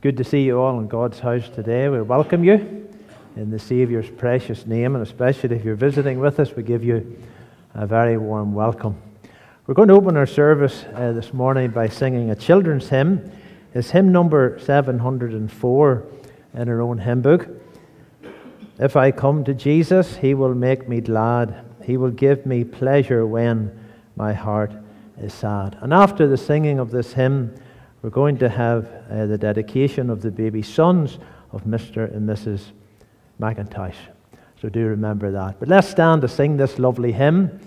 It's good to see you all in God's house today. We welcome you in the Saviour's precious name, and especially if you're visiting with us, we give you a very warm welcome. We're going to open our service uh, this morning by singing a children's hymn. It's hymn number 704 in our own hymn book. If I come to Jesus, he will make me glad. He will give me pleasure when my heart is sad. And after the singing of this hymn, we're going to have uh, the dedication of the baby sons of Mr. and Mrs. McIntosh. So do remember that. But let's stand to sing this lovely hymn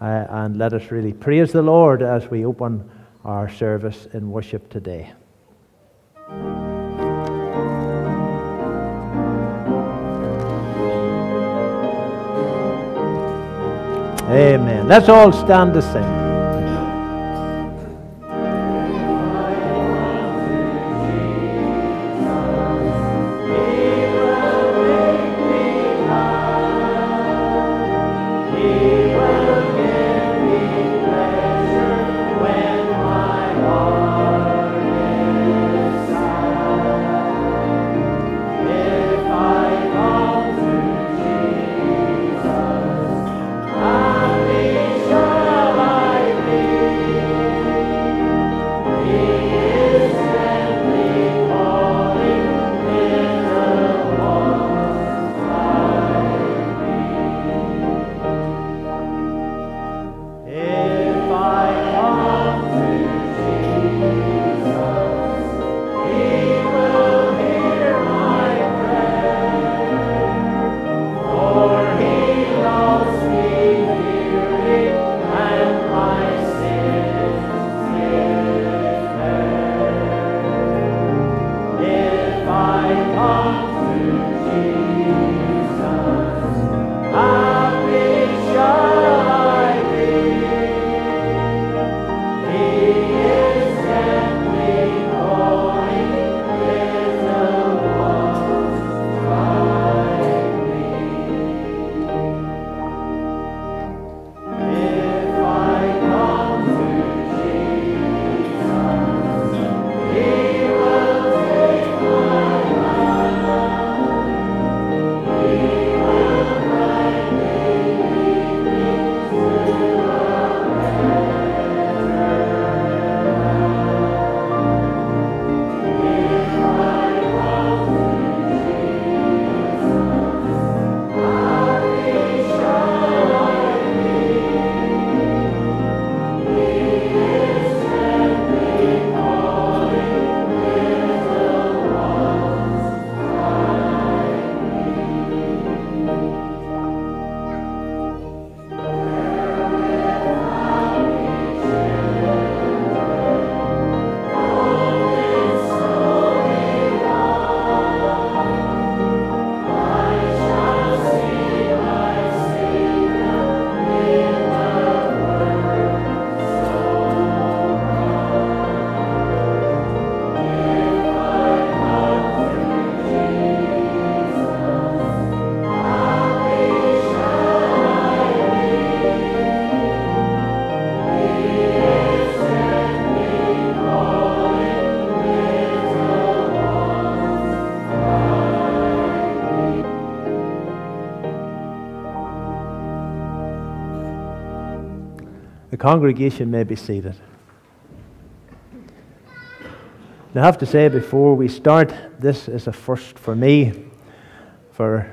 uh, and let us really praise the Lord as we open our service in worship today. Amen. Let's all stand to sing. Congregation may be seated. I have to say before we start, this is a first for me. For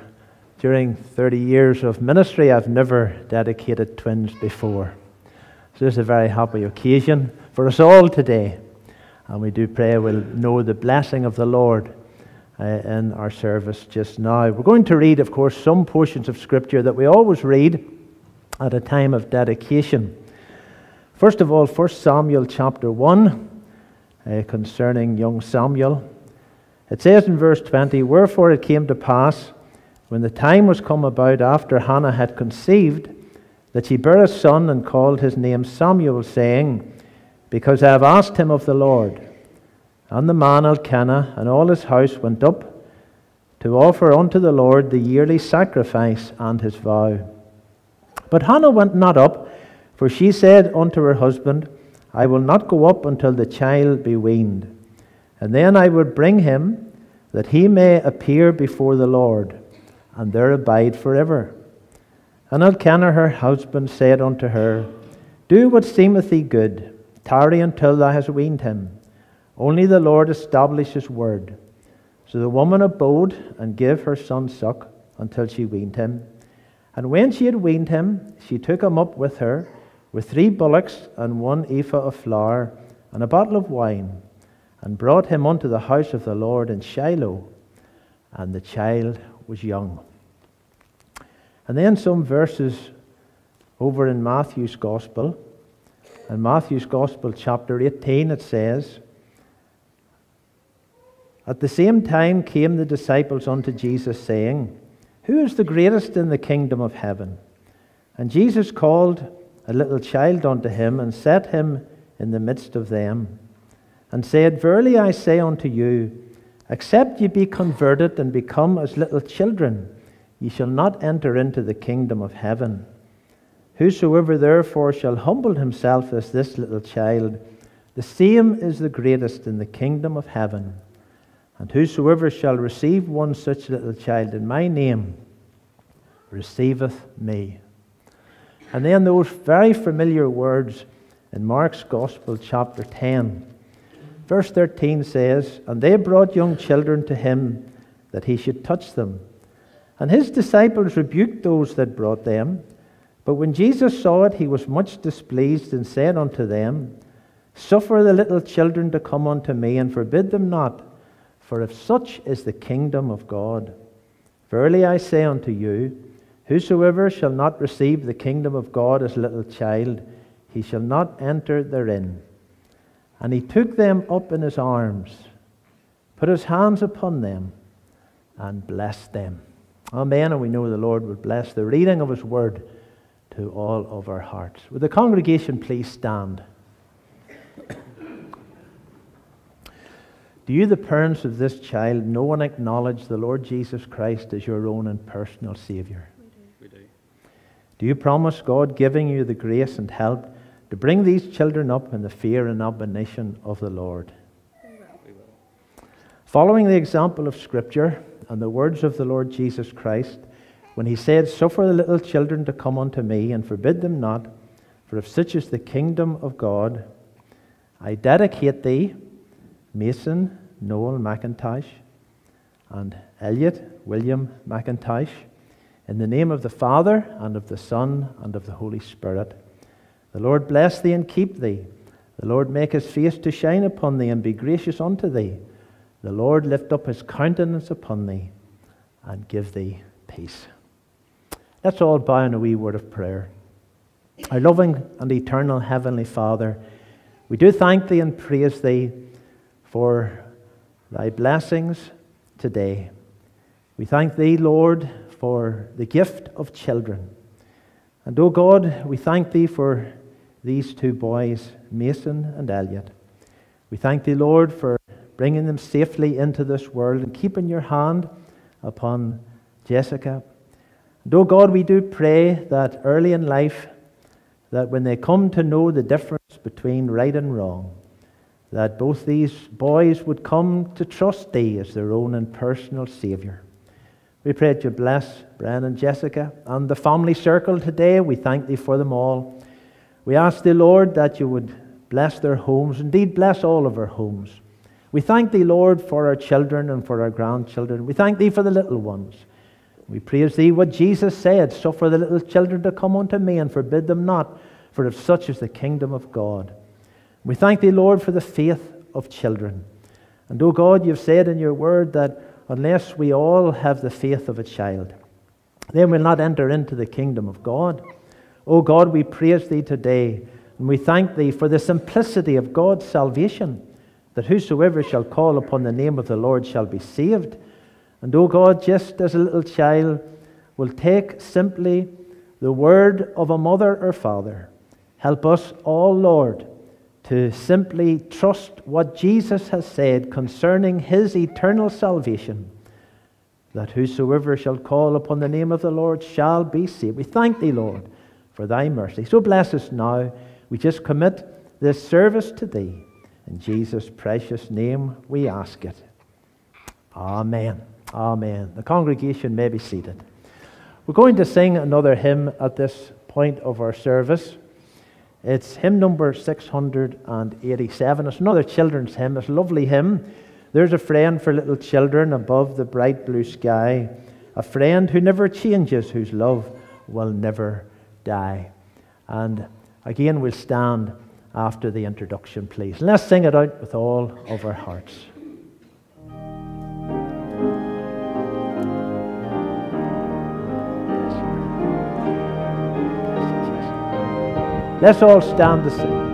during 30 years of ministry, I've never dedicated twins before. So this is a very happy occasion for us all today. And we do pray we'll know the blessing of the Lord uh, in our service just now. We're going to read, of course, some portions of Scripture that we always read at a time of dedication. First of all, 1 Samuel chapter 1, uh, concerning young Samuel. It says in verse 20, Wherefore it came to pass, when the time was come about after Hannah had conceived, that she bare a son and called his name Samuel, saying, Because I have asked him of the Lord. And the man Elkanah and all his house went up to offer unto the Lord the yearly sacrifice and his vow. But Hannah went not up for she said unto her husband, I will not go up until the child be weaned. And then I would bring him, that he may appear before the Lord, and there abide forever. And Elkanah her husband said unto her, Do what seemeth thee good, tarry until thou hast weaned him. Only the Lord establish his word. So the woman abode and gave her son suck until she weaned him. And when she had weaned him, she took him up with her, with three bullocks and one ephah of flour, and a bottle of wine, and brought him unto the house of the Lord in Shiloh. And the child was young. And then some verses over in Matthew's Gospel. In Matthew's Gospel, chapter 18, it says, At the same time came the disciples unto Jesus, saying, Who is the greatest in the kingdom of heaven? And Jesus called a little child unto him, and set him in the midst of them, and said, Verily I say unto you, except ye be converted and become as little children, ye shall not enter into the kingdom of heaven. Whosoever therefore shall humble himself as this little child, the same is the greatest in the kingdom of heaven. And whosoever shall receive one such little child in my name, receiveth me. And then those very familiar words in Mark's Gospel, chapter 10. Verse 13 says, And they brought young children to him that he should touch them. And his disciples rebuked those that brought them. But when Jesus saw it, he was much displeased and said unto them, Suffer the little children to come unto me, and forbid them not, for if such is the kingdom of God. Verily I say unto you, Whosoever shall not receive the kingdom of God as a little child, he shall not enter therein. And he took them up in his arms, put his hands upon them, and blessed them. Amen. And we know the Lord will bless the reading of his word to all of our hearts. Would the congregation please stand? Do you, the parents of this child, know and acknowledge the Lord Jesus Christ as your own and personal Savior? Do. You promise God giving you the grace and help to bring these children up in the fear and admonition of the Lord? Following the example of Scripture and the words of the Lord Jesus Christ, when he said, Suffer the little children to come unto me, and forbid them not, for if such is the kingdom of God, I dedicate thee, Mason Noel McIntosh, and Elliot William McIntosh, in the name of the Father, and of the Son, and of the Holy Spirit. The Lord bless thee and keep thee. The Lord make his face to shine upon thee and be gracious unto thee. The Lord lift up his countenance upon thee and give thee peace. Let's all bow in a wee word of prayer. Our loving and eternal Heavenly Father, we do thank thee and praise thee for thy blessings today. We thank thee, Lord, for the gift of children. And, O God, we thank thee for these two boys, Mason and Elliot. We thank thee, Lord, for bringing them safely into this world and keeping your hand upon Jessica. And, O God, we do pray that early in life, that when they come to know the difference between right and wrong, that both these boys would come to trust thee as their own and personal Saviour. We pray that you bless Brian and Jessica and the family circle today. We thank thee for them all. We ask thee, Lord, that you would bless their homes, indeed, bless all of our homes. We thank thee, Lord, for our children and for our grandchildren. We thank thee for the little ones. We praise thee what Jesus said Suffer the little children to come unto me and forbid them not, for of such is the kingdom of God. We thank thee, Lord, for the faith of children. And, O God, you've said in your word that unless we all have the faith of a child, then we'll not enter into the kingdom of God. O God, we praise thee today, and we thank thee for the simplicity of God's salvation, that whosoever shall call upon the name of the Lord shall be saved. And, O God, just as a little child will take simply the word of a mother or father, help us all, Lord, to simply trust what Jesus has said concerning his eternal salvation, that whosoever shall call upon the name of the Lord shall be saved. We thank thee, Lord, for thy mercy. So bless us now. We just commit this service to thee. In Jesus' precious name we ask it. Amen. Amen. The congregation may be seated. We're going to sing another hymn at this point of our service. It's hymn number 687. It's another children's hymn. It's a lovely hymn. There's a friend for little children above the bright blue sky, a friend who never changes, whose love will never die. And again, we'll stand after the introduction, please. Let's sing it out with all of our hearts. Let's all stand to sing.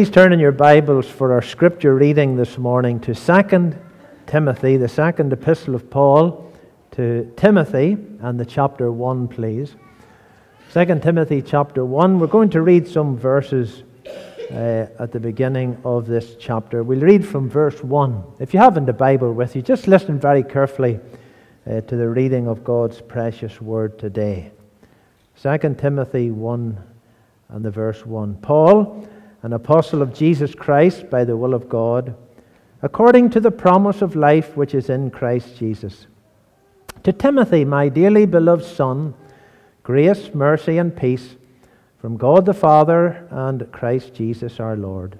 Please turn in your Bibles for our scripture reading this morning to 2 Timothy, the second epistle of Paul to Timothy, and the chapter 1, please. 2 Timothy chapter 1. We're going to read some verses uh, at the beginning of this chapter. We'll read from verse 1. If you haven't the Bible with you, just listen very carefully uh, to the reading of God's precious word today. 2 Timothy 1 and the verse 1. Paul, an apostle of Jesus Christ by the will of God, according to the promise of life which is in Christ Jesus. To Timothy, my dearly beloved son, grace, mercy, and peace from God the Father and Christ Jesus our Lord.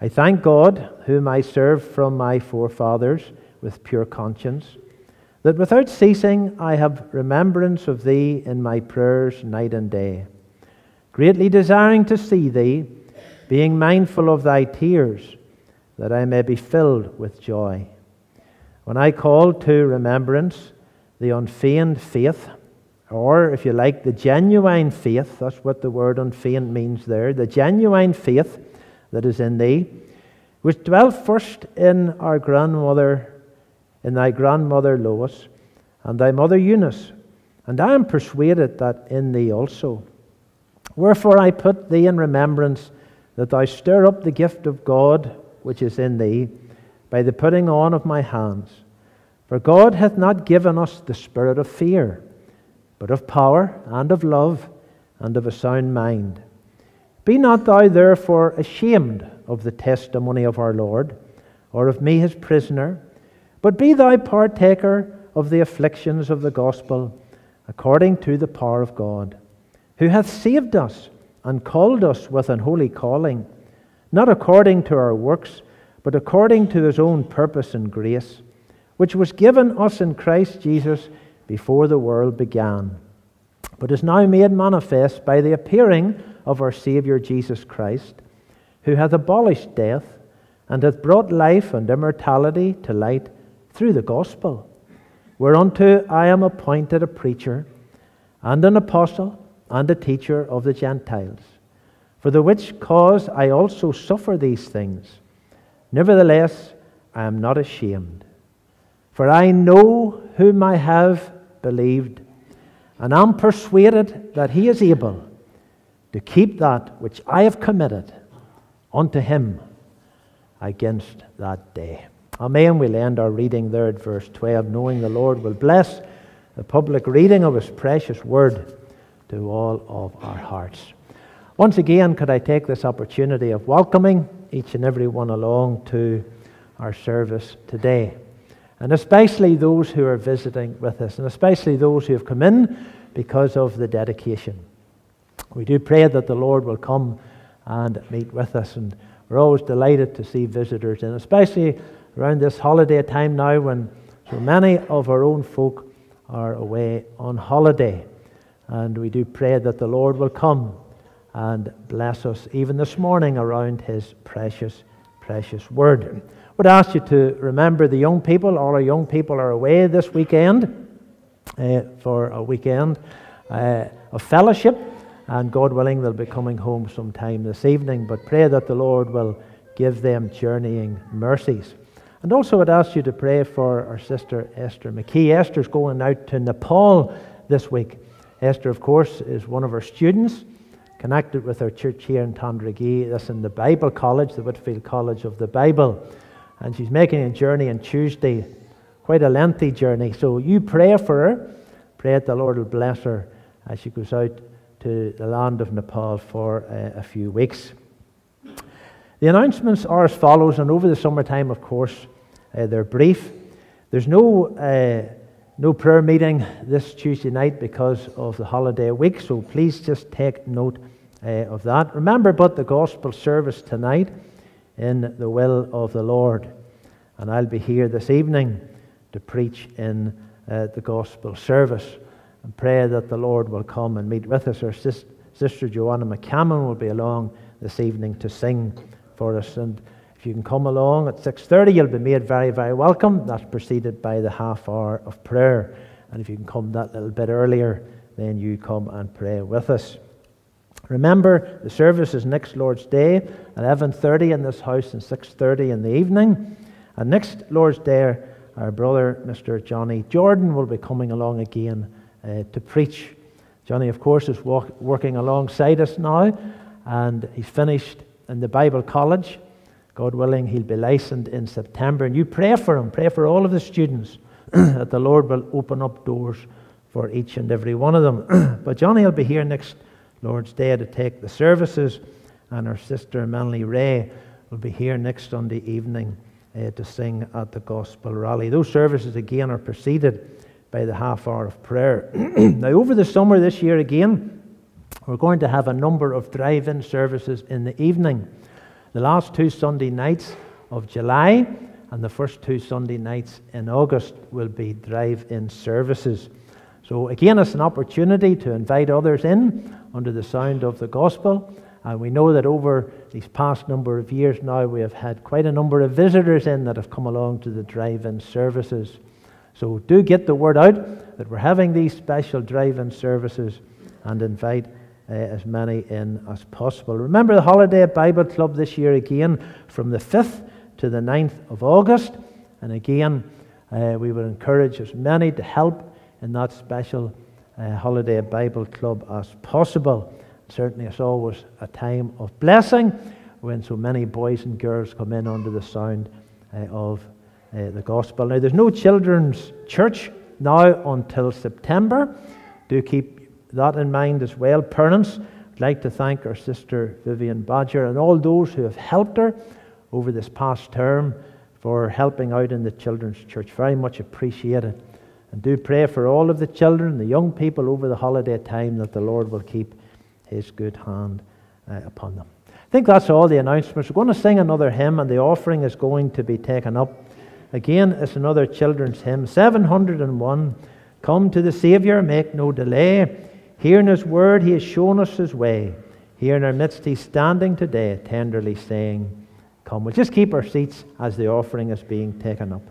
I thank God, whom I serve from my forefathers with pure conscience, that without ceasing I have remembrance of thee in my prayers night and day, greatly desiring to see thee being mindful of thy tears, that I may be filled with joy. When I call to remembrance the unfeigned faith, or if you like, the genuine faith, that's what the word unfeigned means there, the genuine faith that is in thee, which dwelt first in our grandmother, in thy grandmother Lois, and thy mother Eunice, and I am persuaded that in thee also. Wherefore I put thee in remembrance that thou stir up the gift of God which is in thee by the putting on of my hands. For God hath not given us the spirit of fear, but of power and of love and of a sound mind. Be not thou therefore ashamed of the testimony of our Lord, or of me his prisoner, but be thou partaker of the afflictions of the gospel, according to the power of God, who hath saved us and called us with an holy calling, not according to our works, but according to his own purpose and grace, which was given us in Christ Jesus before the world began, but is now made manifest by the appearing of our Saviour Jesus Christ, who hath abolished death and hath brought life and immortality to light through the gospel, whereunto I am appointed a preacher and an apostle and a teacher of the Gentiles. For the which cause I also suffer these things. Nevertheless, I am not ashamed. For I know whom I have believed, and am persuaded that he is able to keep that which I have committed unto him against that day. Amen. We'll end our reading there at verse 12, knowing the Lord will bless the public reading of his precious word to all of our hearts. Once again, could I take this opportunity of welcoming each and every one along to our service today? And especially those who are visiting with us, and especially those who have come in because of the dedication. We do pray that the Lord will come and meet with us, and we're always delighted to see visitors, and especially around this holiday time now when so many of our own folk are away on holiday. And we do pray that the Lord will come and bless us even this morning around his precious, precious word. I would ask you to remember the young people. All our young people are away this weekend uh, for a weekend uh, of fellowship. And God willing, they'll be coming home sometime this evening. But pray that the Lord will give them journeying mercies. And also, I'd ask you to pray for our sister Esther McKee. Esther's going out to Nepal this week. Esther, of course, is one of our students, connected with our church here in Tandragee. That's in the Bible College, the Whitefield College of the Bible. And she's making a journey on Tuesday, quite a lengthy journey. So you pray for her. Pray that the Lord will bless her as she goes out to the land of Nepal for uh, a few weeks. The announcements are as follows, and over the summertime, of course, uh, they're brief. There's no uh, no prayer meeting this Tuesday night because of the holiday week, so please just take note uh, of that. Remember but the gospel service tonight in the will of the Lord. And I'll be here this evening to preach in uh, the gospel service and pray that the Lord will come and meet with us. Our sis- sister Joanna McCammon will be along this evening to sing for us. And if you can come along at 6.30, you'll be made very, very welcome. That's preceded by the half hour of prayer. And if you can come that little bit earlier, then you come and pray with us. Remember, the service is next Lord's Day, 11.30 in this house and 6.30 in the evening. And next Lord's Day, our brother, Mr. Johnny Jordan, will be coming along again uh, to preach. Johnny, of course, is walk, working alongside us now, and he's finished in the Bible College. God willing, he'll be licensed in September. And you pray for him, pray for all of the students that the Lord will open up doors for each and every one of them. but Johnny will be here next Lord's Day to take the services, and our sister Manly Ray will be here next Sunday evening uh, to sing at the Gospel Rally. Those services again are preceded by the half hour of prayer. now, over the summer this year again, we're going to have a number of drive in services in the evening. The last two Sunday nights of July and the first two Sunday nights in August will be drive in services. So, again, it's an opportunity to invite others in under the sound of the gospel. And we know that over these past number of years now, we have had quite a number of visitors in that have come along to the drive in services. So, do get the word out that we're having these special drive in services and invite uh, as many in as possible. Remember the Holiday Bible Club this year again from the 5th to the 9th of August. And again, uh, we would encourage as many to help in that special uh, Holiday Bible Club as possible. Certainly, it's always a time of blessing when so many boys and girls come in under the sound uh, of uh, the gospel. Now, there's no children's church now until September. Do keep that in mind as well. Parents, I'd like to thank our sister Vivian Badger and all those who have helped her over this past term for helping out in the children's church. Very much appreciated. And do pray for all of the children, the young people over the holiday time that the Lord will keep his good hand uh, upon them. I think that's all the announcements. We're going to sing another hymn, and the offering is going to be taken up. Again, it's another children's hymn, 701. Come to the Saviour, make no delay. Here in His word, He has shown us His way. Here in our midst, He's standing today, tenderly saying, Come. We'll just keep our seats as the offering is being taken up.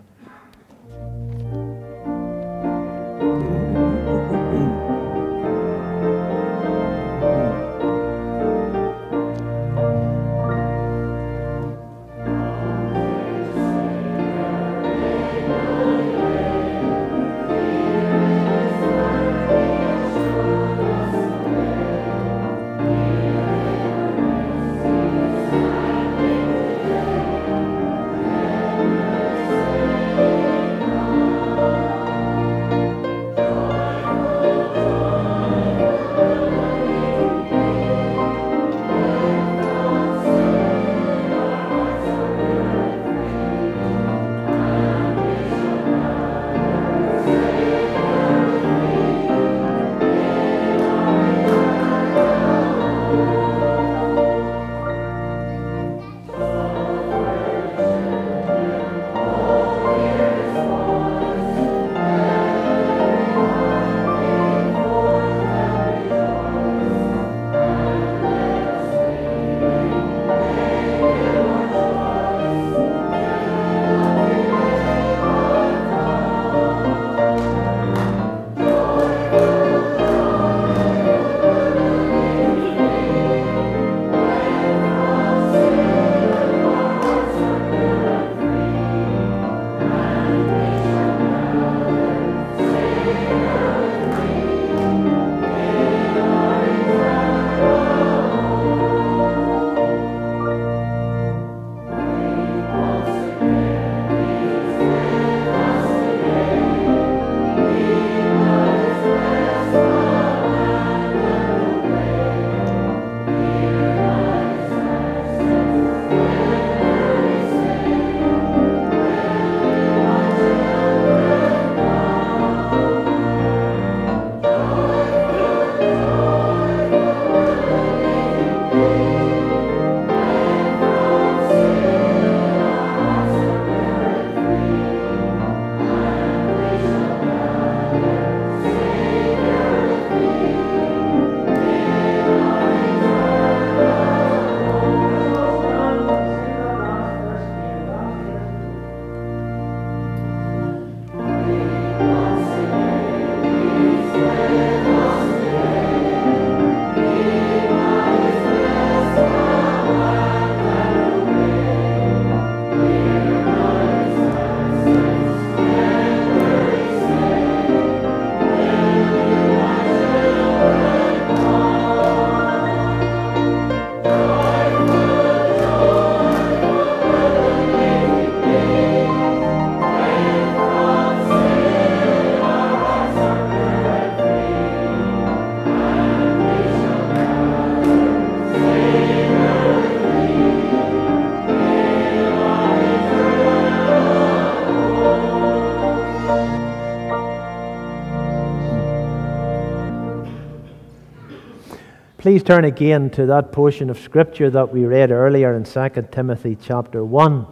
Please turn again to that portion of Scripture that we read earlier in 2 Timothy chapter 1.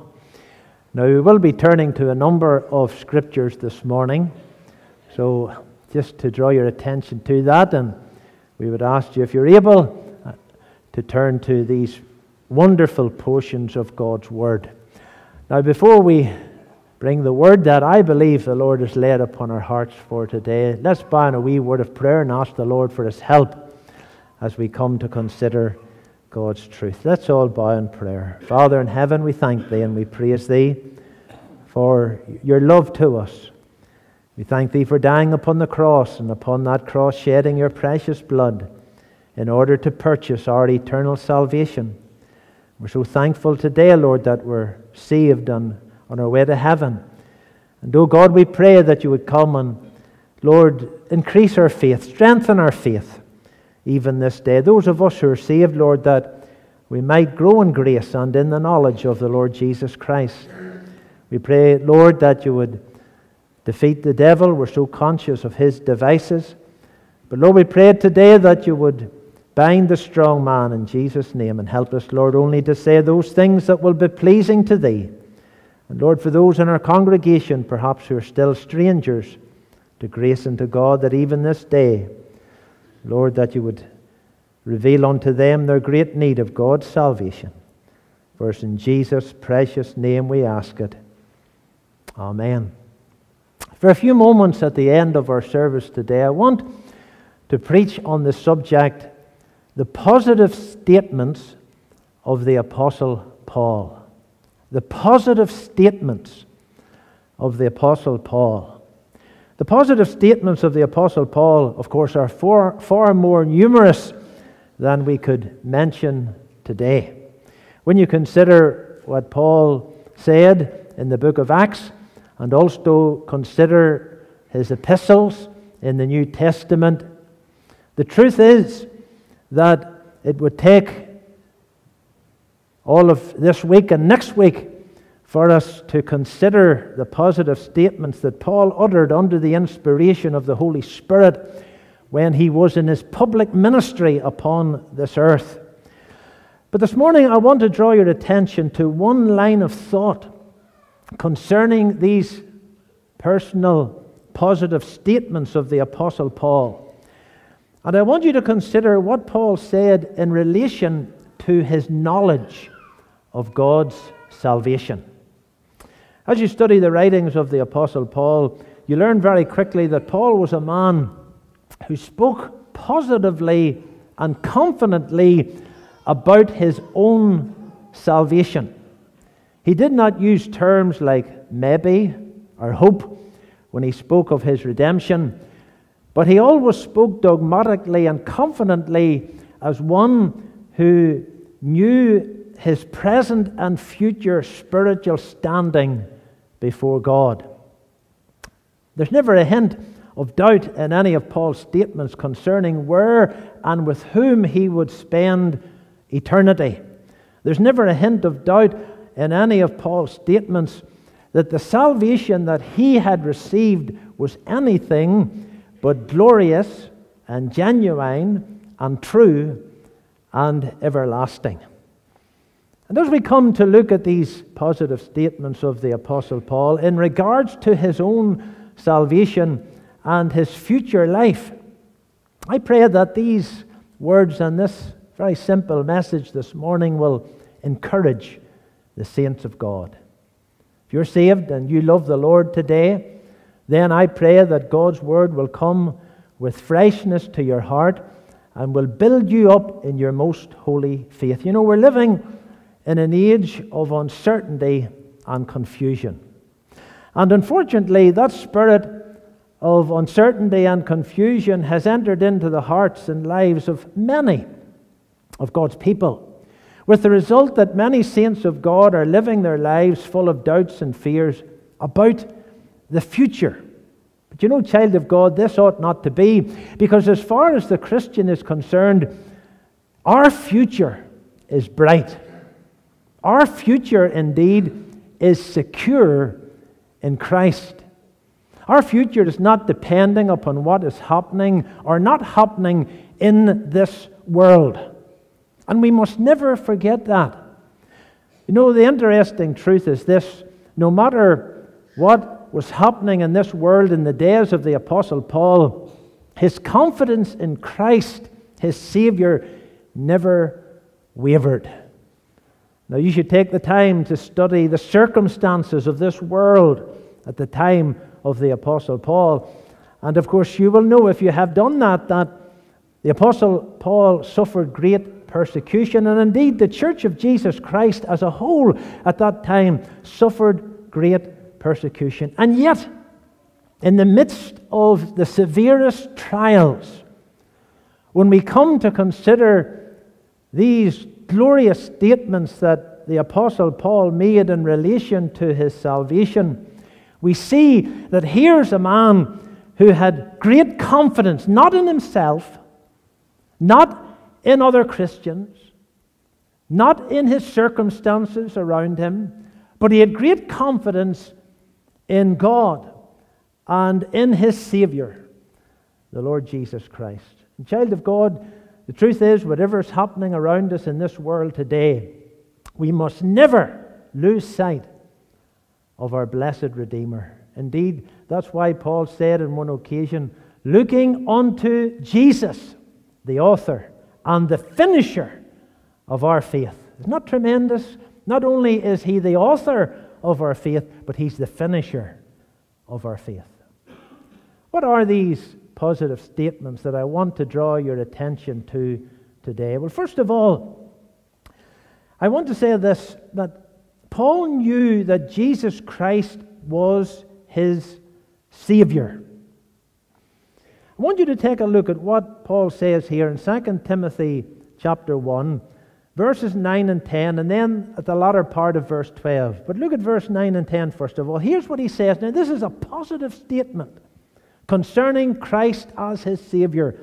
Now, we will be turning to a number of Scriptures this morning. So, just to draw your attention to that, and we would ask you if you're able uh, to turn to these wonderful portions of God's Word. Now, before we bring the word that I believe the Lord has laid upon our hearts for today, let's bow in a wee word of prayer and ask the Lord for his help as we come to consider God's truth. Let's all bow in prayer. Father in heaven, we thank thee and we praise thee for your love to us. We thank thee for dying upon the cross and upon that cross shedding your precious blood in order to purchase our eternal salvation. We're so thankful today, Lord, that we're saved and on our way to heaven. And oh God, we pray that you would come and, Lord, increase our faith, strengthen our faith even this day. Those of us who are saved, Lord, that we might grow in grace and in the knowledge of the Lord Jesus Christ. We pray, Lord, that you would defeat the devil. We're so conscious of his devices. But Lord, we pray today that you would bind the strong man in Jesus' name and help us, Lord, only to say those things that will be pleasing to thee. And Lord, for those in our congregation, perhaps who are still strangers to grace and to God, that even this day, Lord, that you would reveal unto them their great need of God's salvation. For it's in Jesus' precious name we ask it. Amen. For a few moments at the end of our service today, I want to preach on the subject the positive statements of the Apostle Paul the positive statements of the Apostle Paul. The positive statements of the Apostle Paul, of course, are far, far more numerous than we could mention today. When you consider what Paul said in the book of Acts, and also consider his epistles in the New Testament, the truth is that it would take all of this week and next week for us to consider the positive statements that Paul uttered under the inspiration of the Holy Spirit when he was in his public ministry upon this earth. But this morning, I want to draw your attention to one line of thought concerning these personal positive statements of the Apostle Paul. And I want you to consider what Paul said in relation to his knowledge of God's salvation. As you study the writings of the Apostle Paul, you learn very quickly that Paul was a man who spoke positively and confidently about his own salvation. He did not use terms like maybe or hope when he spoke of his redemption, but he always spoke dogmatically and confidently as one who knew his present and future spiritual standing before God. There's never a hint of doubt in any of Paul's statements concerning where and with whom he would spend eternity. There's never a hint of doubt in any of Paul's statements that the salvation that he had received was anything but glorious and genuine and true and everlasting. And as we come to look at these positive statements of the Apostle Paul in regards to his own salvation and his future life, I pray that these words and this very simple message this morning will encourage the saints of God. If you're saved and you love the Lord today, then I pray that God's word will come with freshness to your heart and will build you up in your most holy faith. You know, we're living in an age of uncertainty and confusion. And unfortunately, that spirit of uncertainty and confusion has entered into the hearts and lives of many of God's people, with the result that many saints of God are living their lives full of doubts and fears about the future. But you know, child of God, this ought not to be, because as far as the Christian is concerned, our future is bright. Our future, indeed, is secure in Christ. Our future is not depending upon what is happening or not happening in this world. And we must never forget that. You know, the interesting truth is this no matter what was happening in this world in the days of the Apostle Paul, his confidence in Christ, his Savior, never wavered. Now, you should take the time to study the circumstances of this world at the time of the Apostle Paul. And of course, you will know if you have done that, that the Apostle Paul suffered great persecution, and indeed the Church of Jesus Christ as a whole at that time suffered great persecution. And yet, in the midst of the severest trials, when we come to consider these glorious statements that the Apostle Paul made in relation to his salvation, we see that here's a man who had great confidence, not in himself, not in other Christians, not in his circumstances around him, but he had great confidence in God and in his Savior, the Lord Jesus Christ. The child of God, the truth is, whatever is happening around us in this world today, we must never lose sight of our blessed Redeemer. Indeed, that's why Paul said on one occasion, looking unto Jesus, the author and the finisher of our faith. Isn't that tremendous? Not only is he the author of our faith, but he's the finisher of our faith. What are these positive statements that I want to draw your attention to today? Well, first of all, I want to say this that Paul knew that Jesus Christ was his Savior. I want you to take a look at what Paul says here in 2 Timothy chapter 1, verses 9 and 10, and then at the latter part of verse 12. But look at verse 9 and 10 first of all. Here's what he says. Now, this is a positive statement concerning Christ as his Savior.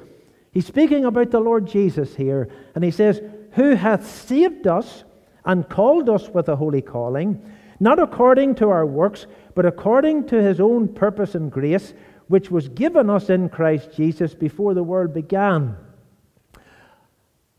He's speaking about the Lord Jesus here, and he says, Who hath saved us and called us with a holy calling, not according to our works, but according to his own purpose and grace, which was given us in Christ Jesus before the world began,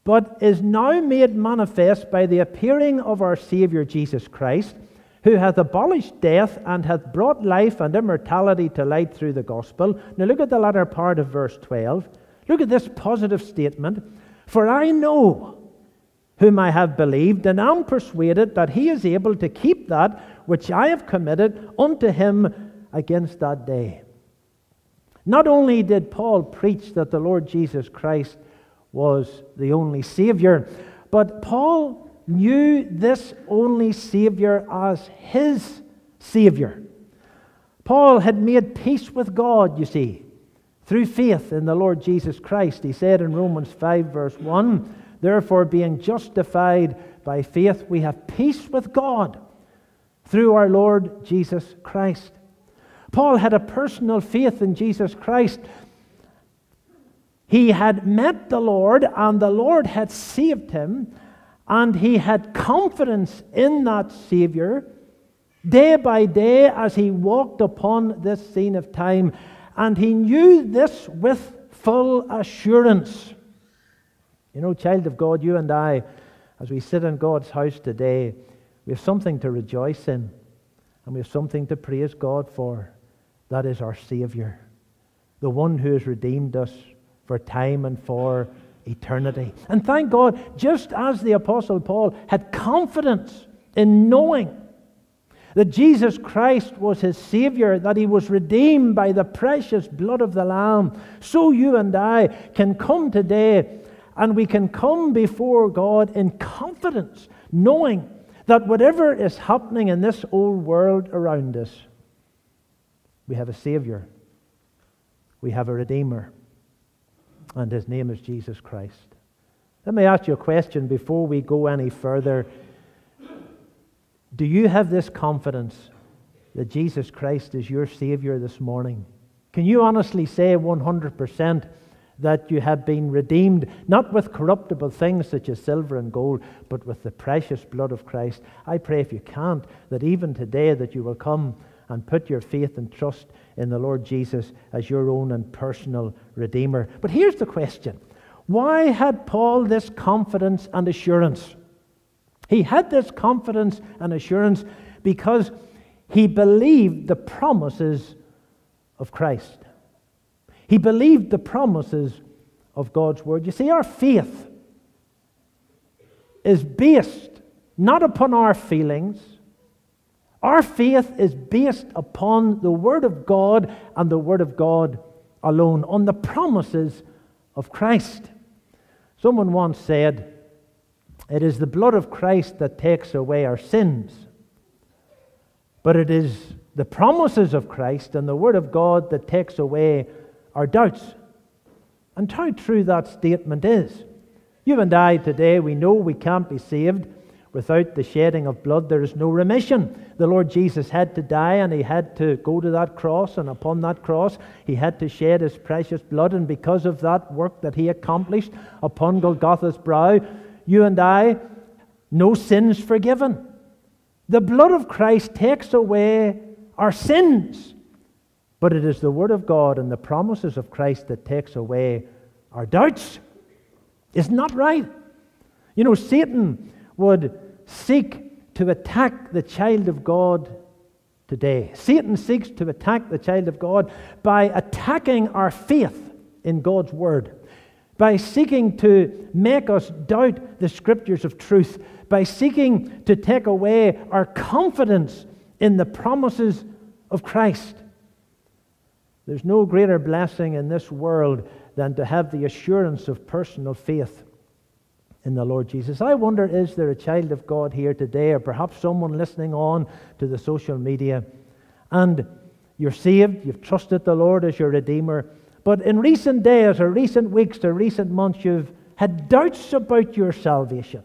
but is now made manifest by the appearing of our Saviour Jesus Christ, who hath abolished death and hath brought life and immortality to light through the gospel. Now look at the latter part of verse 12. Look at this positive statement. For I know whom I have believed, and am persuaded that he is able to keep that which I have committed unto him against that day. Not only did Paul preach that the Lord Jesus Christ was the only Savior, but Paul knew this only Savior as his Savior. Paul had made peace with God, you see, through faith in the Lord Jesus Christ. He said in Romans 5, verse 1 Therefore, being justified by faith, we have peace with God through our Lord Jesus Christ. Paul had a personal faith in Jesus Christ. He had met the Lord, and the Lord had saved him, and he had confidence in that Savior day by day as he walked upon this scene of time, and he knew this with full assurance. You know, child of God, you and I, as we sit in God's house today, we have something to rejoice in and we have something to praise God for. That is our Savior, the one who has redeemed us for time and for eternity. And thank God, just as the Apostle Paul had confidence in knowing that Jesus Christ was his Savior, that he was redeemed by the precious blood of the Lamb, so you and I can come today and we can come before God in confidence, knowing that whatever is happening in this old world around us, we have a Savior, we have a Redeemer, and His name is Jesus Christ. Let me ask you a question before we go any further. Do you have this confidence that Jesus Christ is your Savior this morning? Can you honestly say 100%? that you have been redeemed, not with corruptible things such as silver and gold, but with the precious blood of Christ. I pray if you can't, that even today that you will come and put your faith and trust in the Lord Jesus as your own and personal Redeemer. But here's the question. Why had Paul this confidence and assurance? He had this confidence and assurance because he believed the promises of Christ. He believed the promises of God's word. You see, our faith is based not upon our feelings. Our faith is based upon the Word of God and the Word of God alone, on the promises of Christ. Someone once said, It is the blood of Christ that takes away our sins, but it is the promises of Christ and the Word of God that takes away our doubts. And how true that statement is. You and I today, we know we can't be saved without the shedding of blood. There is no remission. The Lord Jesus had to die and he had to go to that cross, and upon that cross, he had to shed his precious blood. And because of that work that he accomplished upon Golgotha's brow, you and I, know sins forgiven. The blood of Christ takes away our sins. But it is the Word of God and the promises of Christ that takes away our doubts. Isn't that right? You know, Satan would seek to attack the child of God today. Satan seeks to attack the child of God by attacking our faith in God's Word, by seeking to make us doubt the Scriptures of truth, by seeking to take away our confidence in the promises of Christ. There's no greater blessing in this world than to have the assurance of personal faith in the Lord Jesus. I wonder is there a child of God here today, or perhaps someone listening on to the social media, and you're saved, you've trusted the Lord as your Redeemer, but in recent days, or recent weeks, or recent months, you've had doubts about your salvation.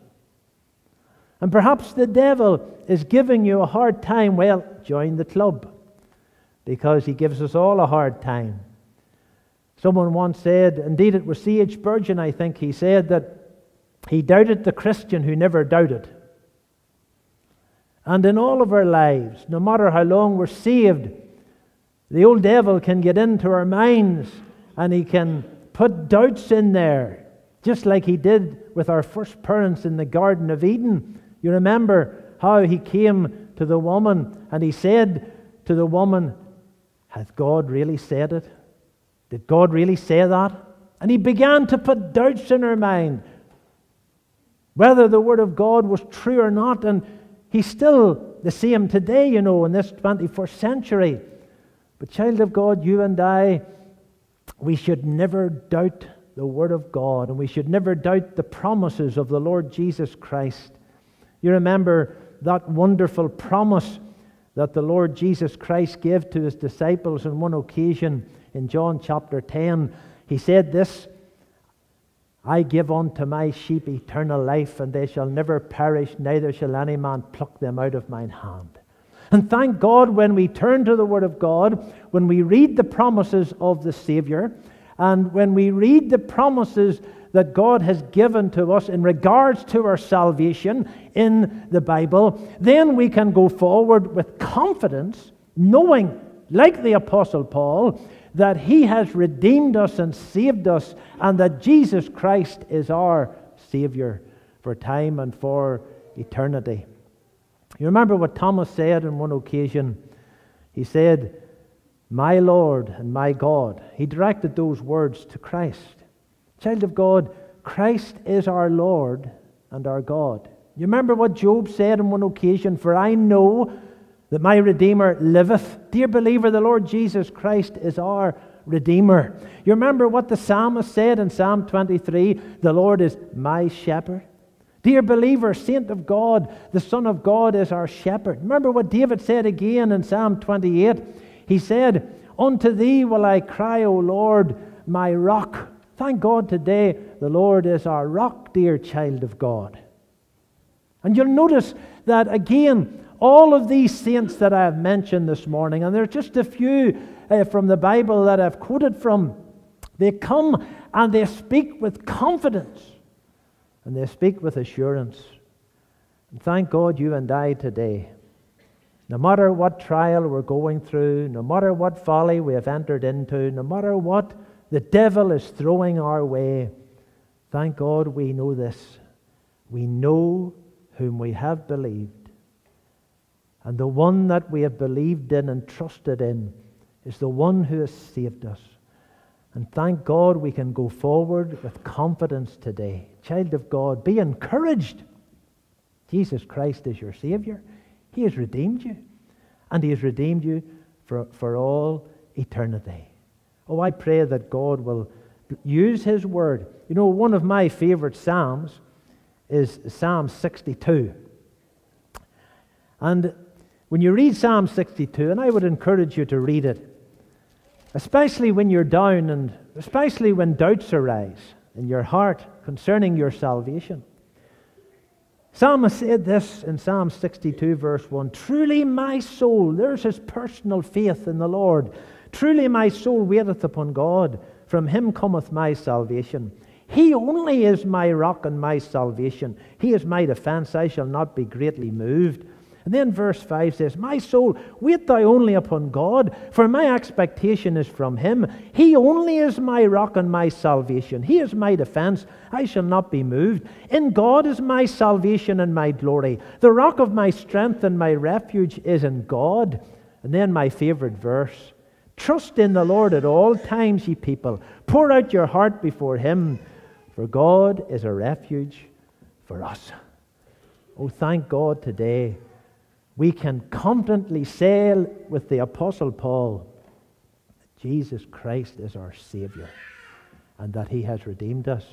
And perhaps the devil is giving you a hard time. Well, join the club because he gives us all a hard time. Someone once said, indeed it was C.H. Spurgeon, I think, he said that he doubted the Christian who never doubted. And in all of our lives, no matter how long we're saved, the old devil can get into our minds and he can put doubts in there, just like he did with our first parents in the Garden of Eden. You remember how he came to the woman and he said to the woman, Hath God really said it? Did God really say that? And he began to put doubts in her mind whether the Word of God was true or not. And he's still the same today, you know, in this 21st century. But, child of God, you and I, we should never doubt the Word of God, and we should never doubt the promises of the Lord Jesus Christ. You remember that wonderful promise that the Lord Jesus Christ gave to his disciples on one occasion in John chapter 10. He said this I give unto my sheep eternal life, and they shall never perish, neither shall any man pluck them out of mine hand. And thank God when we turn to the Word of God, when we read the promises of the Savior, and when we read the promises that God has given to us in regards to our salvation in the Bible, then we can go forward with confidence, knowing, like the Apostle Paul, that He has redeemed us and saved us, and that Jesus Christ is our Savior for time and for eternity. You remember what Thomas said on one occasion? He said, My Lord and my God. He directed those words to Christ. Child of God, Christ is our Lord and our God. You remember what Job said on one occasion? For I know that my Redeemer liveth. Dear believer, the Lord Jesus Christ is our Redeemer. You remember what the psalmist said in Psalm 23 The Lord is my shepherd. Dear believer, saint of God, the Son of God is our shepherd. Remember what David said again in Psalm 28? He said, Unto thee will I cry, O Lord, my rock. Thank God today the Lord is our rock, dear child of God. And you'll notice that again, all of these saints that I have mentioned this morning, and there are just a few uh, from the Bible that I've quoted from, they come and they speak with confidence and they speak with assurance. And thank God you and I today, no matter what trial we're going through, no matter what folly we have entered into, no matter what the devil is throwing our way, Thank God we know this. We know whom we have believed. And the one that we have believed in and trusted in is the one who has saved us. And thank God we can go forward with confidence today. Child of God, be encouraged. Jesus Christ is your Savior. He has redeemed you. And He has redeemed you for, for all eternity. Oh, I pray that God will use His Word. You know, one of my favorite Psalms is Psalm 62. And when you read Psalm 62, and I would encourage you to read it, especially when you're down and especially when doubts arise in your heart concerning your salvation. Psalmist said this in Psalm 62, verse 1 Truly my soul, there's his personal faith in the Lord. Truly my soul waiteth upon God. From him cometh my salvation. He only is my rock and my salvation. He is my defense. I shall not be greatly moved. And then verse 5 says, My soul, wait thou only upon God, for my expectation is from him. He only is my rock and my salvation. He is my defense. I shall not be moved. In God is my salvation and my glory. The rock of my strength and my refuge is in God. And then my favorite verse Trust in the Lord at all times, ye people. Pour out your heart before him, for God is a refuge for us. Oh, thank God today we can confidently say with the Apostle Paul that Jesus Christ is our Savior and that He has redeemed us.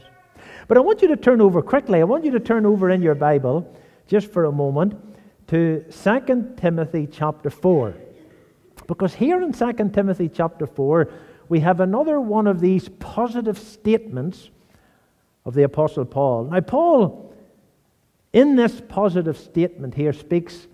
But I want you to turn over quickly. I want you to turn over in your Bible just for a moment to 2 Timothy chapter 4. Because here in 2 Timothy chapter 4, we have another one of these positive statements of the Apostle Paul. Now, Paul, in this positive statement here, speaks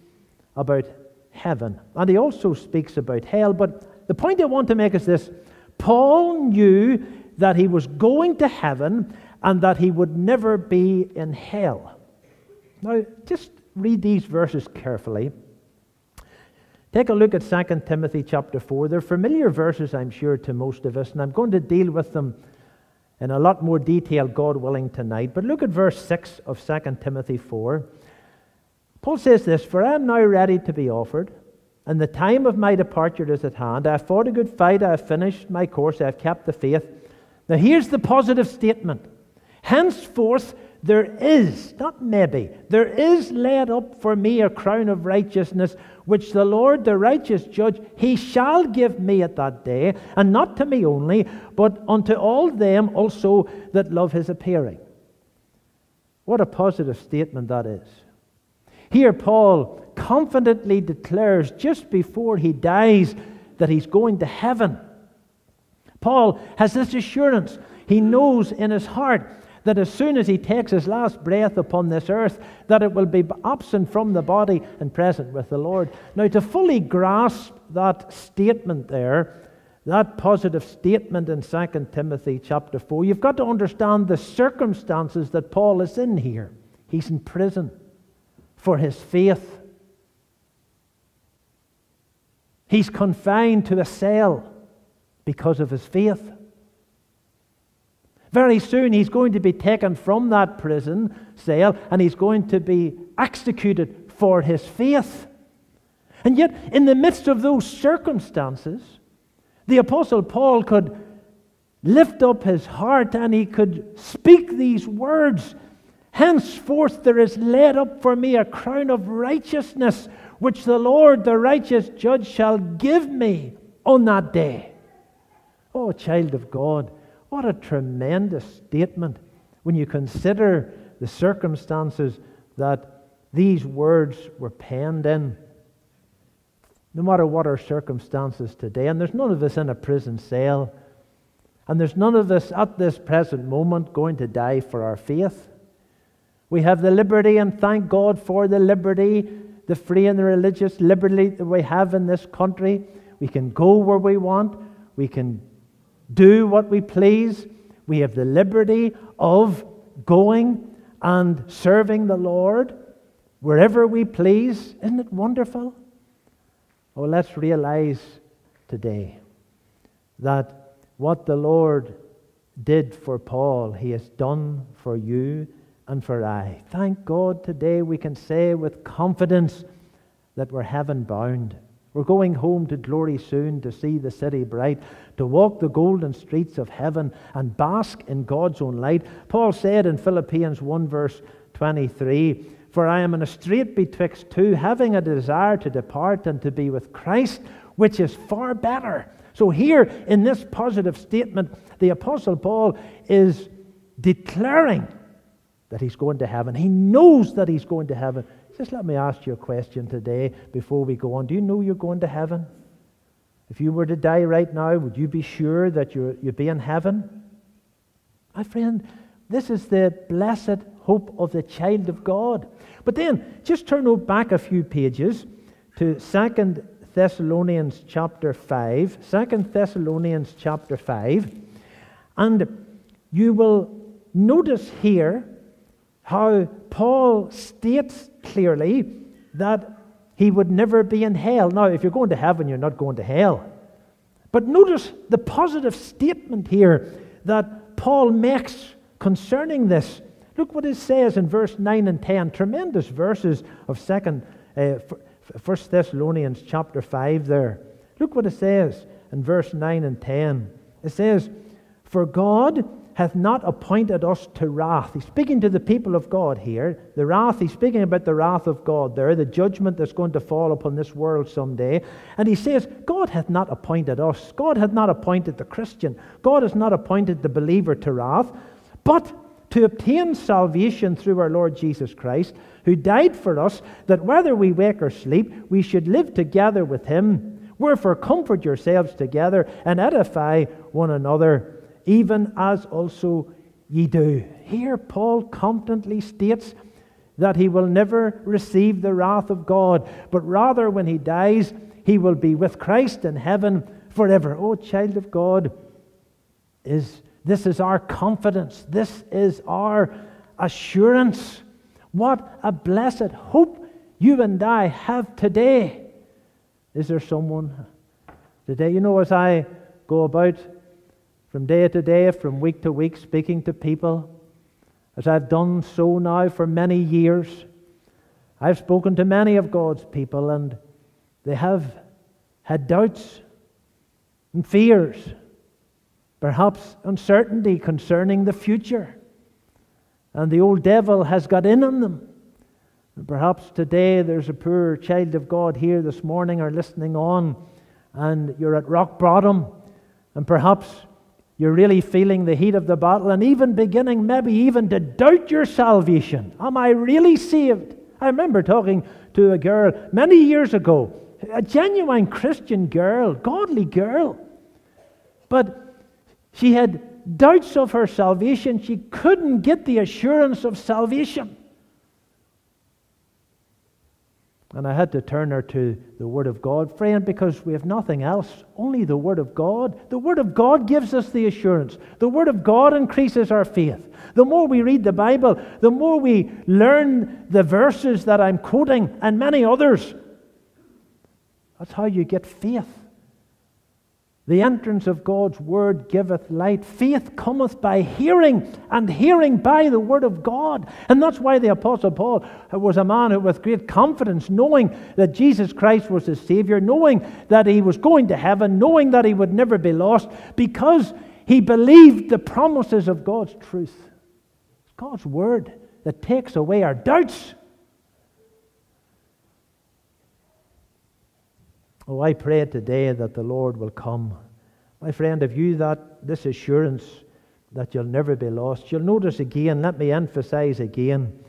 about heaven. And he also speaks about hell. But the point I want to make is this Paul knew that he was going to heaven and that he would never be in hell. Now, just read these verses carefully. Take a look at 2 Timothy chapter 4. They're familiar verses, I'm sure, to most of us, and I'm going to deal with them in a lot more detail, God willing, tonight. But look at verse 6 of 2 Timothy 4. Paul says this For I am now ready to be offered, and the time of my departure is at hand. I have fought a good fight, I have finished my course, I have kept the faith. Now, here's the positive statement Henceforth, there is, not maybe, there is laid up for me a crown of righteousness, which the Lord, the righteous judge, he shall give me at that day, and not to me only, but unto all them also that love his appearing. What a positive statement that is. Here, Paul confidently declares just before he dies that he's going to heaven. Paul has this assurance. He knows in his heart that as soon as he takes his last breath upon this earth, that it will be absent from the body and present with the Lord. Now, to fully grasp that statement there, that positive statement in 2 Timothy chapter 4, you've got to understand the circumstances that Paul is in here. He's in prison for his faith. He's confined to a cell because of his faith. Very soon he's going to be taken from that prison cell and he's going to be executed for his faith. And yet, in the midst of those circumstances, the Apostle Paul could lift up his heart and he could speak these words Henceforth there is laid up for me a crown of righteousness, which the Lord, the righteous judge, shall give me on that day. Oh, child of God, what a tremendous statement when you consider the circumstances that these words were penned in. No matter what our circumstances today, and there's none of us in a prison cell, and there's none of us at this present moment going to die for our faith. We have the liberty, and thank God for the liberty, the free and the religious liberty that we have in this country. We can go where we want, we can do what we please. We have the liberty of going and serving the Lord wherever we please. Isn't it wonderful? Oh, let's realize today that what the Lord did for Paul, he has done for you and for I. Thank God today we can say with confidence that we're heaven bound. We're going home to glory soon to see the city bright, to walk the golden streets of heaven and bask in God's own light. Paul said in Philippians 1 verse 23 For I am in a strait betwixt two, having a desire to depart and to be with Christ, which is far better. So, here in this positive statement, the Apostle Paul is declaring that he's going to heaven. He knows that he's going to heaven. Just let me ask you a question today before we go on. Do you know you're going to heaven? If you were to die right now, would you be sure that you're, you'd be in heaven? My friend, this is the blessed hope of the child of God. But then, just turn back a few pages to Second Thessalonians chapter 5. 2 Thessalonians chapter 5. And you will notice here how Paul states clearly that he would never be in hell. Now, if you're going to heaven, you're not going to hell. But notice the positive statement here that Paul makes concerning this. Look what it says in verse 9 and 10. Tremendous verses of second, uh, 1 Thessalonians chapter 5 there. Look what it says in verse 9 and 10. It says, For God hath not appointed us to wrath. He's speaking to the people of God here. The wrath, he's speaking about the wrath of God there, the judgment that's going to fall upon this world someday. And he says, God hath not appointed us. God hath not appointed the Christian. God has not appointed the believer to wrath, but to obtain salvation through our Lord Jesus Christ, who died for us, that whether we wake or sleep, we should live together with him. Wherefore, comfort yourselves together and edify one another even as also ye do. Here, Paul confidently states that he will never receive the wrath of God, but rather when he dies, he will be with Christ in heaven forever. Oh, child of God, is this is our confidence. This is our assurance. What a blessed hope you and I have today. Is there someone today? You know, as I go about from day to day, from week to week, speaking to people, as I've done so now for many years. I've spoken to many of God's people, and they have had doubts and fears, perhaps uncertainty concerning the future. And the old devil has got in on them. And perhaps today there's a poor child of God here this morning or listening on, and you're at rock bottom, and perhaps you're really feeling the heat of the battle and even beginning, maybe even to doubt your salvation. Am I really saved? I remember talking to a girl many years ago, a genuine Christian girl, godly girl. But she had doubts of her salvation. She couldn't get the assurance of salvation. And I had to turn her to the Word of God, friend, because we have nothing else, only the Word of God. The Word of God gives us the assurance. The Word of God increases our faith. The more we read the Bible, the more we learn the verses that I'm quoting and many others. That's how you get faith. The entrance of God's word giveth light. Faith cometh by hearing, and hearing by the word of God. And that's why the Apostle Paul was a man who, with great confidence, knowing that Jesus Christ was his Savior, knowing that he was going to heaven, knowing that he would never be lost, because he believed the promises of God's truth. It's God's word that takes away our doubts. Oh, I pray today that the Lord will come. My friend, have you that this assurance that you'll never be lost? You'll notice again, let me emphasize again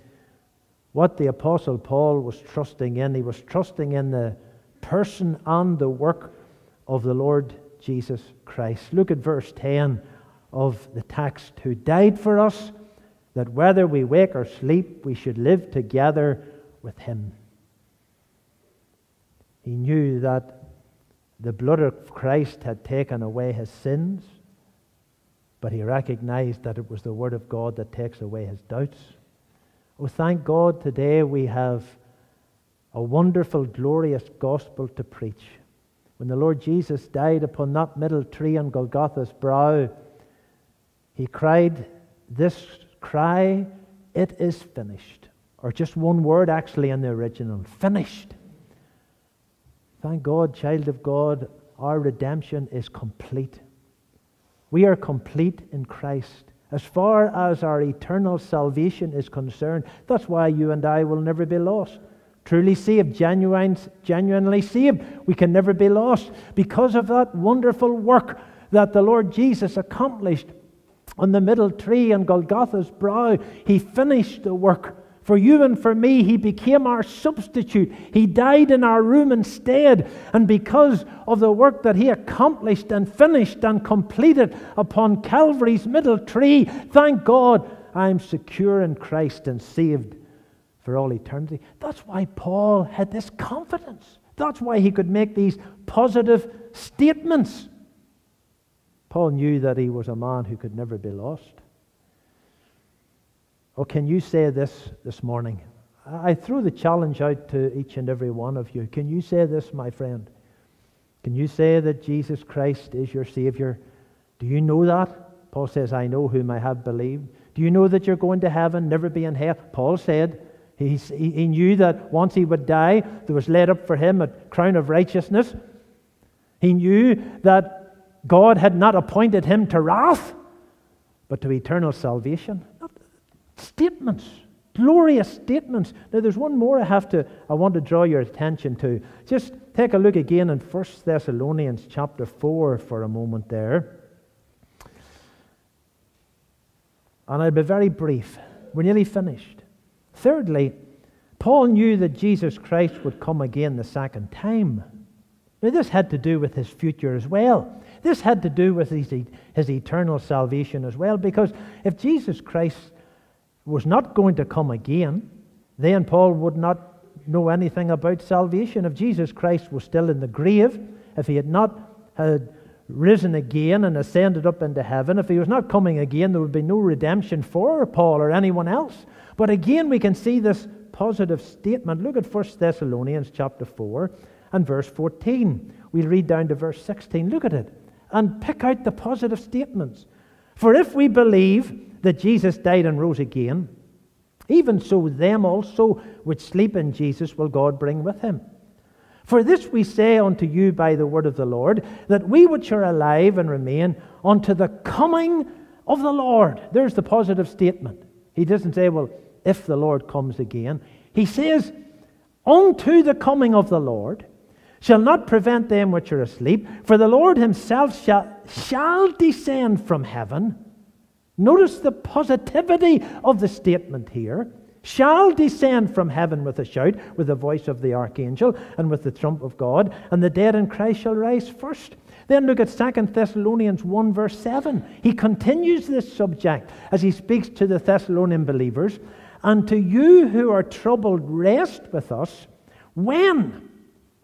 what the Apostle Paul was trusting in. He was trusting in the person and the work of the Lord Jesus Christ. Look at verse 10 of the text who died for us, that whether we wake or sleep, we should live together with him. He knew that the blood of Christ had taken away his sins, but he recognized that it was the Word of God that takes away his doubts. Oh, thank God today we have a wonderful, glorious gospel to preach. When the Lord Jesus died upon that middle tree on Golgotha's brow, he cried this cry, It is finished. Or just one word actually in the original finished. Thank God, child of God, our redemption is complete. We are complete in Christ. As far as our eternal salvation is concerned, that's why you and I will never be lost. Truly saved, genuine, genuinely saved, we can never be lost because of that wonderful work that the Lord Jesus accomplished on the middle tree on Golgotha's brow. He finished the work. For you and for me, He became our substitute. He died in our room instead. And because of the work that He accomplished and finished and completed upon Calvary's middle tree, thank God I'm secure in Christ and saved for all eternity. That's why Paul had this confidence. That's why he could make these positive statements. Paul knew that he was a man who could never be lost. Oh, can you say this this morning? I threw the challenge out to each and every one of you. Can you say this, my friend? Can you say that Jesus Christ is your Savior? Do you know that? Paul says, I know whom I have believed. Do you know that you're going to heaven, never be in hell? Paul said, he, he knew that once he would die, there was laid up for him a crown of righteousness. He knew that God had not appointed him to wrath, but to eternal salvation. Statements, glorious statements. Now, there's one more I have to, I want to draw your attention to. Just take a look again in 1 Thessalonians chapter 4 for a moment there. And I'll be very brief. We're nearly finished. Thirdly, Paul knew that Jesus Christ would come again the second time. Now, this had to do with his future as well. This had to do with his, his eternal salvation as well, because if Jesus Christ was not going to come again, then Paul would not know anything about salvation. If Jesus Christ was still in the grave, if he had not had risen again and ascended up into heaven, if he was not coming again, there would be no redemption for Paul or anyone else. But again, we can see this positive statement. Look at 1 Thessalonians chapter 4 and verse 14. We'll read down to verse 16. Look at it and pick out the positive statements. For if we believe that Jesus died and rose again, even so them also which sleep in Jesus will God bring with him. For this we say unto you by the word of the Lord, that we which are alive and remain unto the coming of the Lord. There's the positive statement. He doesn't say, well, if the Lord comes again. He says, unto the coming of the Lord shall not prevent them which are asleep, for the Lord himself shall, shall descend from heaven. Notice the positivity of the statement here. Shall descend from heaven with a shout, with the voice of the archangel, and with the trump of God, and the dead in Christ shall rise first. Then look at 2 Thessalonians 1, verse 7. He continues this subject as he speaks to the Thessalonian believers. And to you who are troubled, rest with us. When?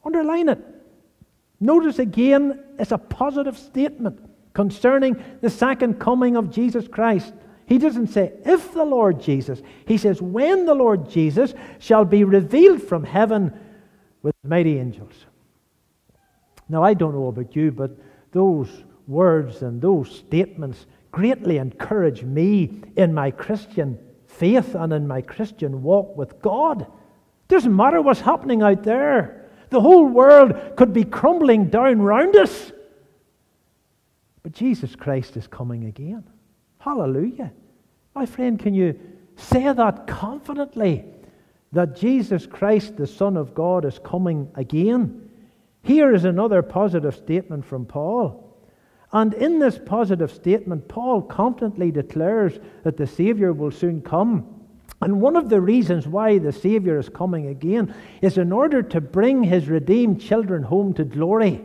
Underline it. Notice again, it's a positive statement concerning the second coming of Jesus Christ. He doesn't say, if the Lord Jesus. He says, when the Lord Jesus shall be revealed from heaven with mighty angels. Now, I don't know about you, but those words and those statements greatly encourage me in my Christian faith and in my Christian walk with God. Doesn't matter what's happening out there. The whole world could be crumbling down round us. But Jesus Christ is coming again. Hallelujah. My friend, can you say that confidently that Jesus Christ, the Son of God, is coming again? Here is another positive statement from Paul. And in this positive statement, Paul confidently declares that the Savior will soon come. And one of the reasons why the Savior is coming again is in order to bring his redeemed children home to glory.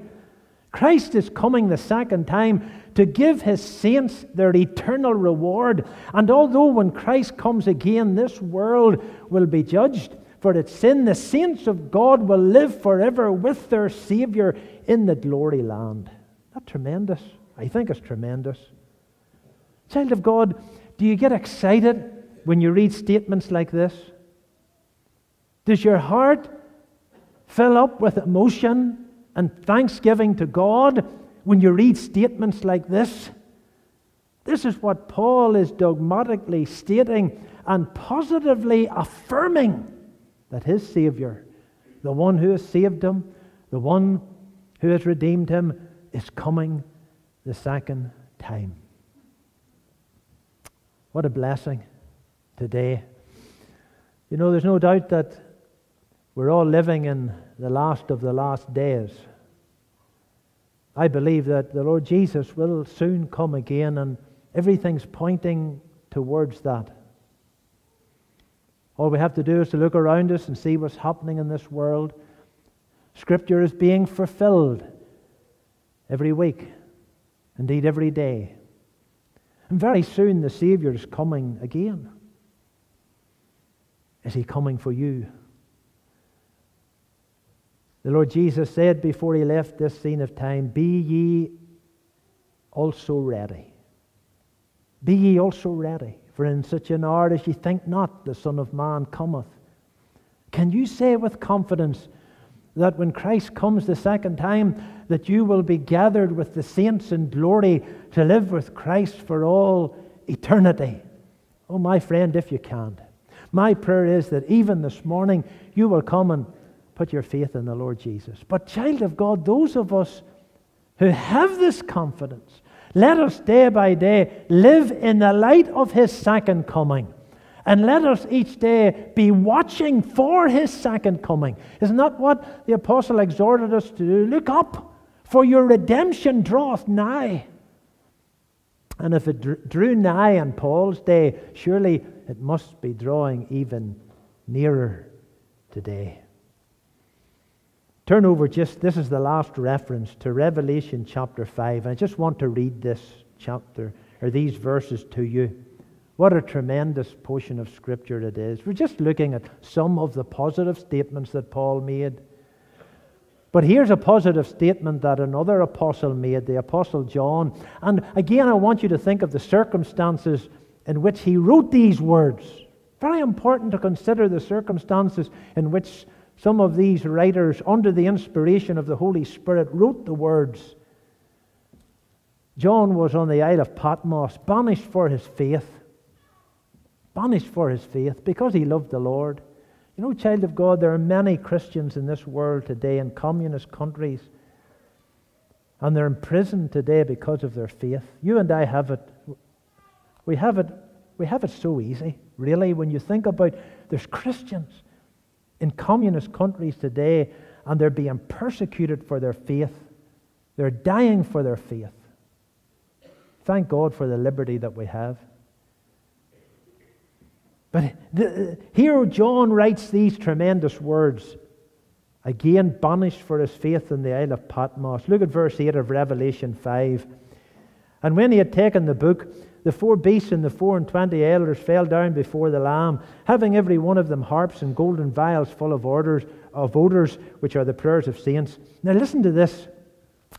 Christ is coming the second time to give his saints their eternal reward. And although when Christ comes again, this world will be judged for its sin, the saints of God will live forever with their Savior in the glory land. That tremendous. I think it's tremendous. Child of God, do you get excited when you read statements like this? Does your heart fill up with emotion and thanksgiving to God when you read statements like this? This is what Paul is dogmatically stating and positively affirming that his Savior, the one who has saved him, the one who has redeemed him, is coming the second time. What a blessing today. You know, there's no doubt that we're all living in the last of the last days. I believe that the Lord Jesus will soon come again, and everything's pointing towards that. All we have to do is to look around us and see what's happening in this world. Scripture is being fulfilled every week, indeed every day. And very soon the Savior is coming again. Is he coming for you? The Lord Jesus said before he left this scene of time, Be ye also ready. Be ye also ready, for in such an hour as ye think not, the Son of Man cometh. Can you say with confidence that when Christ comes the second time, that you will be gathered with the saints in glory to live with Christ for all eternity? Oh, my friend, if you can't. My prayer is that even this morning you will come and put your faith in the Lord Jesus. But, child of God, those of us who have this confidence, let us day by day live in the light of His second coming. And let us each day be watching for His second coming. Isn't that what the apostle exhorted us to do? Look up, for your redemption draweth nigh. And if it drew nigh in Paul's day, surely it must be drawing even nearer today. Turn over just, this is the last reference to Revelation chapter 5. And I just want to read this chapter, or these verses to you. What a tremendous portion of Scripture it is. We're just looking at some of the positive statements that Paul made. But here's a positive statement that another apostle made, the Apostle John. And again, I want you to think of the circumstances in which he wrote these words. Very important to consider the circumstances in which some of these writers, under the inspiration of the Holy Spirit, wrote the words. John was on the Isle of Patmos, banished for his faith. Banished for his faith because he loved the Lord. You know, child of God, there are many Christians in this world today in communist countries, and they're in prison today because of their faith. You and I have it. We have it. We have it so easy, really, when you think about there's Christians in communist countries today, and they're being persecuted for their faith. They're dying for their faith. Thank God for the liberty that we have. But the, here John writes these tremendous words. Again, banished for his faith in the Isle of Patmos. Look at verse 8 of Revelation 5. And when he had taken the book, the four beasts and the four and twenty elders fell down before the Lamb, having every one of them harps and golden vials full of orders of odors, which are the prayers of saints. Now listen to this.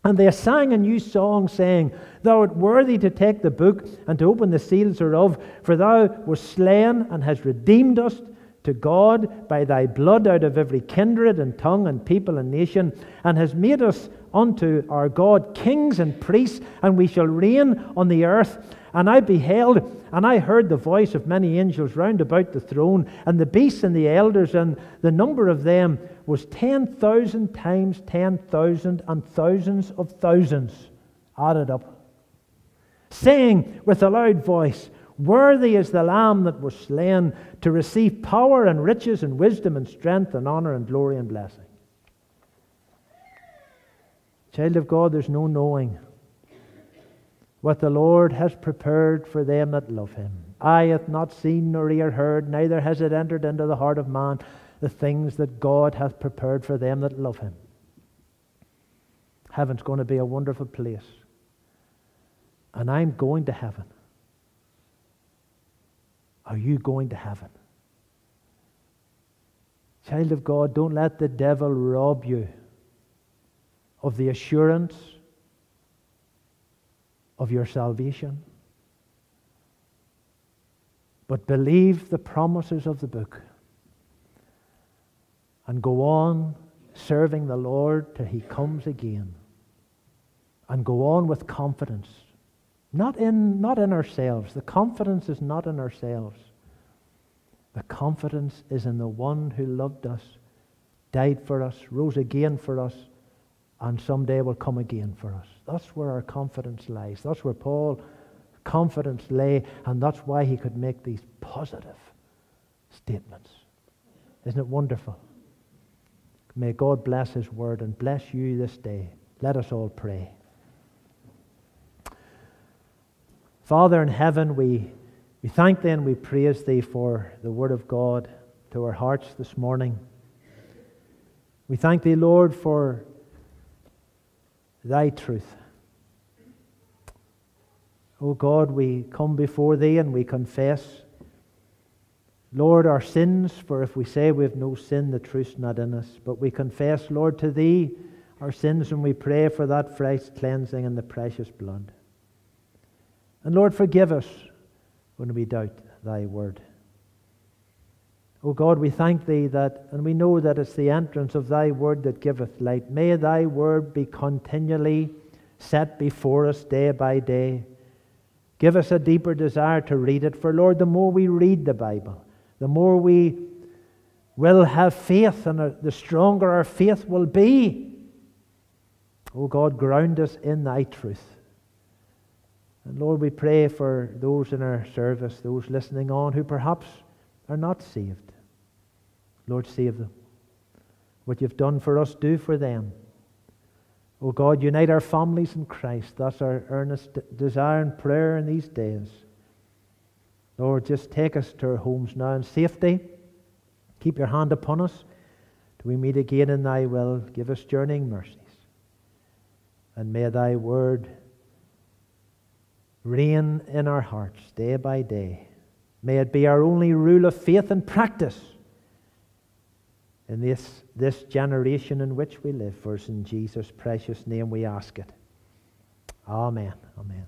And they sang a new song, saying, Thou art worthy to take the book and to open the seals thereof, for thou wast slain and hast redeemed us to God by thy blood out of every kindred and tongue and people and nation, and has made us unto our God kings and priests, and we shall reign on the earth. And I beheld, and I heard the voice of many angels round about the throne, and the beasts and the elders, and the number of them was 10,000 times 10,000 and thousands of thousands added up, saying with a loud voice, Worthy is the Lamb that was slain to receive power and riches and wisdom and strength and honor and glory and blessing. Child of God, there's no knowing what the Lord has prepared for them that love him. Eye hath not seen nor ear heard, neither has it entered into the heart of man the things that God hath prepared for them that love him. Heaven's going to be a wonderful place. And I'm going to heaven. Are you going to heaven? Child of God, don't let the devil rob you of the assurance of your salvation. But believe the promises of the book and go on serving the Lord till He comes again. And go on with confidence Not in, not in ourselves. The confidence is not in ourselves. The confidence is in the one who loved us, died for us, rose again for us, and someday will come again for us. That's where our confidence lies. That's where Paul's confidence lay, and that's why he could make these positive statements. Isn't it wonderful? May God bless his word and bless you this day. Let us all pray. Father in heaven, we, we thank thee and we praise thee for the word of God to our hearts this morning. We thank thee, Lord, for thy truth. O oh God, we come before thee and we confess, Lord, our sins, for if we say we have no sin, the truth's not in us. But we confess, Lord, to thee our sins and we pray for that fresh cleansing in the precious blood. And Lord, forgive us when we doubt thy word. O God, we thank thee that, and we know that it's the entrance of thy word that giveth light. May thy word be continually set before us day by day. Give us a deeper desire to read it. For Lord, the more we read the Bible, the more we will have faith, and the stronger our faith will be. O God, ground us in thy truth. And Lord, we pray for those in our service, those listening on who perhaps are not saved. Lord, save them. What you've done for us, do for them. Oh God, unite our families in Christ. That's our earnest desire and prayer in these days. Lord, just take us to our homes now in safety. Keep your hand upon us. Till we meet again in thy will, give us journeying mercies. And may thy word reign in our hearts day by day. May it be our only rule of faith and practice in this, this generation in which we live. For in Jesus' precious name we ask it. Amen. Amen.